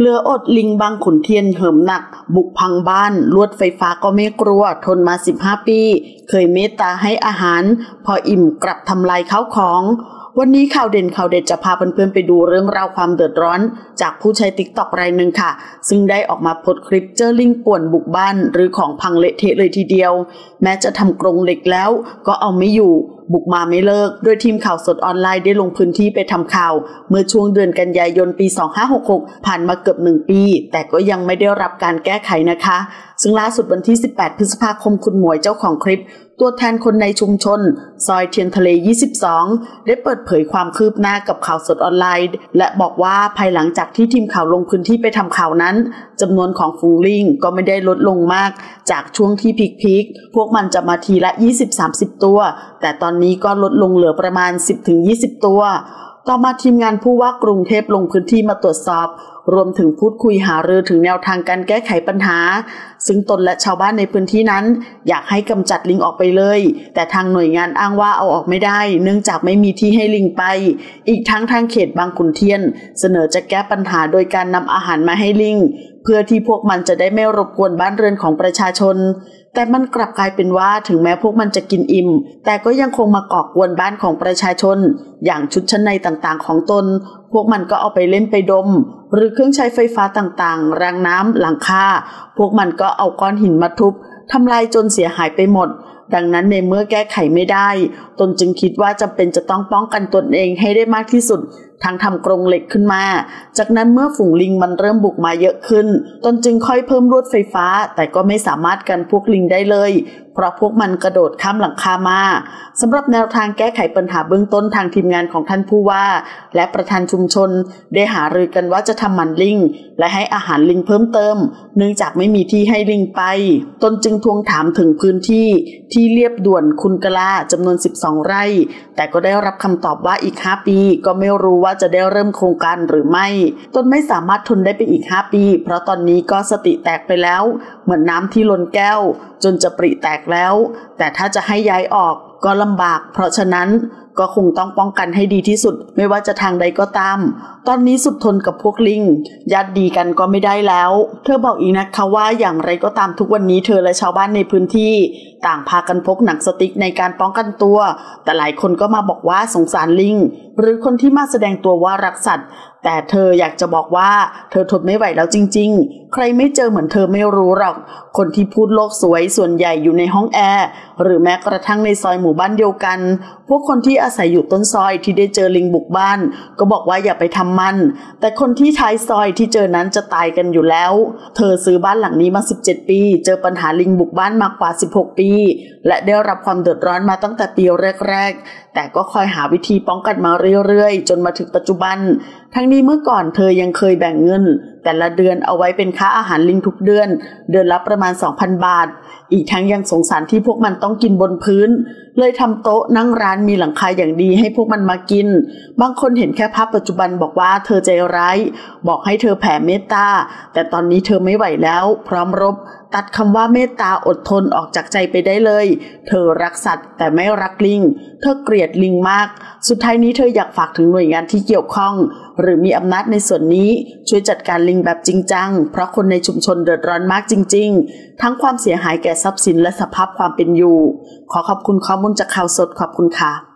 เหลืออดลิงบางขุนเทียนเหิมหนัก บุกพังบ้าน ลวดไฟฟ้าก็ไม่กลัว ทนมา 15 ปี เคยเมตตาให้อาหาร พออิ่มกลับทำลายข้าวของ วันนี้ข่าวเด่นข่าวเด็ดจะพาเพื่อนๆไปดูเรื่องราวความเดือดร้อน จากผู้ใช้ TikTok รายหนึ่งค่ะ ซึ่งได้ออกมาโพสต์คลิปเจอลิงป่วนบุกบ้าน รื้อของพังเละเทะเลยทีเดียว แม้จะทำกรงเหล็กแล้ว ก็เอาไม่อยู่ บุกมาไม่เลิก โดยทีมข่าวสดออนไลน์ได้ลงพื้นที่ไปทำข่าว เมื่อช่วงเดือนกันยายนปี 2566 ผ่านมาเกือบหนึ่งปี แต่ก็ยังไม่ได้รับการแก้ไขนะคะ ซึ่งล่าสุดวันที่ 18 พฤษภาคมคุณหมวยเจ้าของคลิป ตัวแทนคนในชุมชน ซอยเทียนทะเล 22 ได้เปิดเผยความคืบหน้ากับข่าวสดออนไลน์ และบอกว่าภายหลังจากที่ทีมข่าวลงพื้นที่ไปทำข่าวนั้นจำนวนของฟูงลิงก็ไม่ได้ลดลงมาก จากช่วงที่พีคๆพวกมันจะมาทีละ 20-30 ตัว แต่ตอนนี้ก็ลดลงเหลือประมาณ 10-20 ตัว ต่อมาทีมงานผู้ว่ากรุงเทพลงพื้นที่มาตรวจสอบ รวมถึงพูดคุยหารือถึงแนวทางการแก้ไขปัญหา ซึ่งตนและชาวบ้านในพื้นที่นั้น อยากให้กำจัดลิงออกไปเลย แต่ทางหน่วยงานอ้างว่าเอาออกไม่ได้ เนื่องจากไม่มีที่ให้ลิงไป อีกทั้งทางเขตบางขุนเทียน เสนอจะแก้ปัญหาโดยการนำอาหารมาให้ลิงเพื่อที่พวกมันจะได้ไม่รบกวนบ้านเรือนของประชาชน แต่มันกลับกลายเป็นว่าถึงแม้พวกมันจะกินอิ่ม แต่ก็ยังคงมาก่อกวนบ้านของประชาชน อย่างชุดชั้นในต่างๆของตน พวกมันก็เอาไปเล่นไปดม หรือเครื่องใช้ไฟฟ้าต่างๆ รางน้ำหลังคาพวกมันก็เอาก้อนหินมาทุบทำลายจนเสียหายไปหมด ดังนั้นในเมื่อแก้ไขไม่ได้ตนจึงคิดว่าจำเป็นจะต้องป้องกันตนเองให้ได้มากที่สุดทางทำกรงเหล็กขึ้นมา จากนั้นเมื่อฝูงลิงมันเริ่มบุกมาเยอะขึ้น ตนจึงค่อยเพิ่มลวดไฟฟ้า แต่ก็ไม่สามารถกันพวกลิงได้เลย เพราะพวกมันกระโดดข้ามหลังคามาสำหรับแนวทางแก้ไขปัญหาเบื้องต้นทางทีมงานของท่านผู้ว่า และประธานชุมชน ได้หารือกันว่าจะทำหมันลิง และให้อาหารลิงเพิ่มเติม เนื่องจากไม่มีที่ให้ลิงไป ตนจึงทวงถามถึงพื้นที่ที่เรียบด่วนคุณกะลาจำนวน2 ไร่ แต่ก็ได้รับคำตอบว่าอีก 5 ปี ก็ไม่รู้ว่าจะได้เริ่มโครงการหรือไม่ ตนไม่สามารถทนได้ไปอีก 5 ปี เพราะตอนนี้ก็สติแตกไปแล้ว เหมือนน้ำที่ล้นแก้ว จนจะปริแตกแล้ว แต่ถ้าจะให้ย้ายออกก็ลำบาก เพราะฉะนั้น ก็คงต้องป้องกันให้ดีที่สุด ไม่ว่าจะทางใดก็ตาม ตอนนี้สุดทนกับพวกลิงญาติดีกันก็ไม่ได้แล้ว เธอบอกอีกนะคะว่าอย่างไรก็ตามทุกวันนี้เธอและชาวบ้านในพื้นที่ ต่างพากันพกหนังสติ๊กในการป้องกันตัว แต่หลายคนก็มาบอกว่าสงสารลิง หรือคนที่มาแสดงตัวว่ารักสัตว์ แต่เธออยากจะบอกว่าเธอทนไม่ไหวแล้วจริง ๆ ใครไม่เจอเหมือนเธอไม่รู้หรอก คนที่พูดโลกสวยส่วนใหญ่อยู่ในห้องแอร์หรือแม้กระทั่งในซอยหมู่บ้านเดียวกัน พวกคนที่อาศัยอยู่ต้นซอยที่ได้เจอลิงบุกบ้าน ก็บอกว่าอย่าไปทำมัน แต่คนที่ท้ายซอยที่เจอนั้นจะตายกันอยู่แล้ว เธอซื้อบ้านหลังนี้มา 17 ปี เจอปัญหาลิงบุกบ้านมากกว่า 16 ปี และได้รับความเดือดร้อนมาตั้งแต่ปีแรก ๆ แต่ก็คอยหาวิธีป้องกันมาเรื่อยๆ จนมาถึงปัจจุบัน ทั้งนี้เมื่อก่อนเธอยังเคยแบ่งเงิน แต่ละเดือนเอาไว้เป็นค่าอาหารลิงทุกเดือน เดือนละประมาณ 2,000 บาท อีกทั้งยังสงสารที่พวกมันต้องกินบนพื้น เลยทำโต๊ะนั่งร้านมีหลังคาอย่างดีให้พวกมันมากิน บางคนเห็นแค่ภาพปัจจุบันบอกว่าเธอใจร้าย บอกให้เธอแผ่เมตตา แต่ตอนนี้เธอไม่ไหวแล้ว พร้อมรบ ตัดคำว่าเมตตาอดทนออกจากใจไปได้เลย เธอรักสัตว์แต่ไม่รักลิง เธอเกลียดลิงมาก สุดท้ายนี้เธออยากฝากถึงหน่วยงานที่เกี่ยวข้อง หรือมีอำนาจในส่วนนี้ช่วยจัดการลิงแบบจริงจัง เพราะคนในชุมชนเดือดร้อนมากจริง ๆ ทั้งความเสียหายแก่ทรัพย์สินและสภาพความเป็นอยู่ ขอขอบคุณข้อมูลจากข่าวสดขอบคุณค่ะ